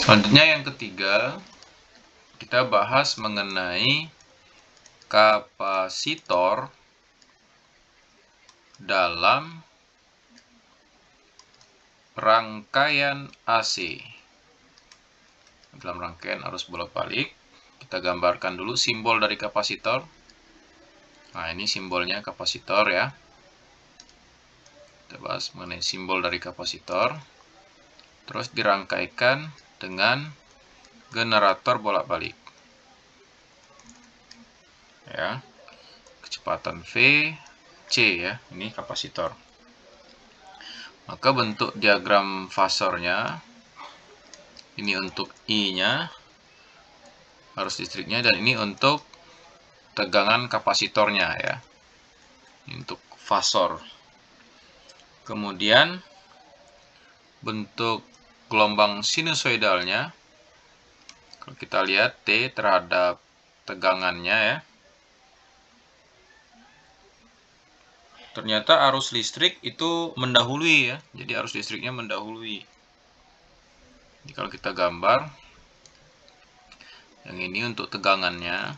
Selanjutnya yang ketiga, kita bahas mengenai kapasitor dalam rangkaian AC. Dalam rangkaian arus bolak-balik, kita gambarkan dulu simbol dari kapasitor. Nah, ini simbolnya kapasitor ya. Kita bahas mengenai simbol dari kapasitor. Terus dirangkaikan dengan generator bolak-balik. Ya. Kecepatan V, C ya, ini kapasitor. Maka bentuk diagram fasornya ini untuk I-nya arus listriknya dan ini untuk tegangan kapasitornya ya. Untuk fasor. Kemudian bentuk gelombang sinusoidalnya. Kalau kita lihat T terhadap tegangannya ya. Ternyata arus listrik itu mendahului ya. Jadi arus listriknya mendahului. Jadi kalau kita gambar yang ini untuk tegangannya.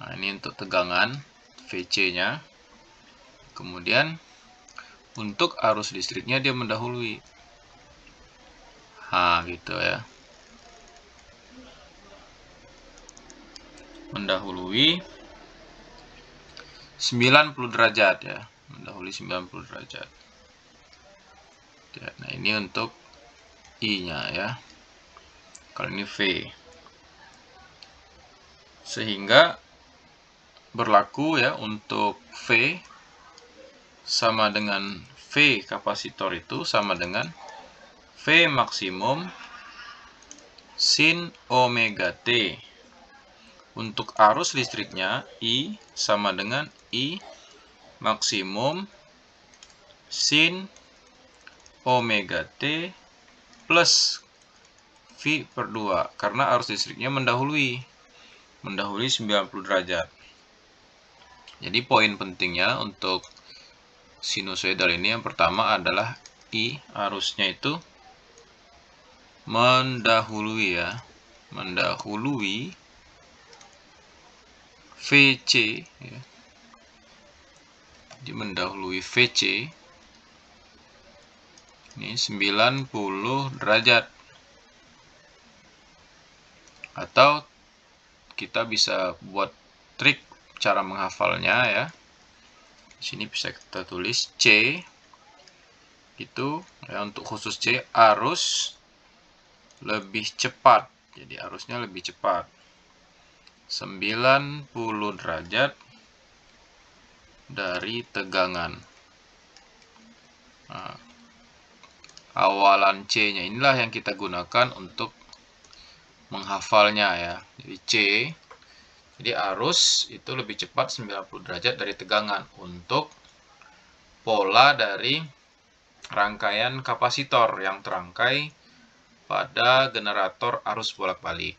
Nah ini untuk tegangan VC nya kemudian untuk arus listriknya dia mendahului. Ha, gitu ya. Mendahului 90 derajat ya. Mendahului 90 derajat. Ya, nah, ini untuk I-nya ya. Kalau ini V. Sehingga berlaku ya untuk V sama dengan V kapasitor itu sama dengan V maksimum sin omega T. Untuk arus listriknya I sama dengan I maksimum sin omega T plus V per 2 karena arus listriknya mendahului mendahului 90 derajat. Jadi poin pentingnya untuk sinusoidal ini yang pertama adalah I arusnya itu mendahului ya. Mendahului VC ya. jadi mendahului VC ini 90 derajat. Atau kita bisa buat trik cara menghafalnya ya sini bisa kita tulis C. Itu ya untuk khusus C arus lebih cepat. Jadi arusnya lebih cepat. 90 derajat dari tegangan. Nah, awalan C nya inilah yang kita gunakan untuk menghafalnya ya. Jadi C jadi arus itu lebih cepat 90 derajat dari tegangan untuk pola dari rangkaian kapasitor yang terangkai pada generator arus bolak-balik.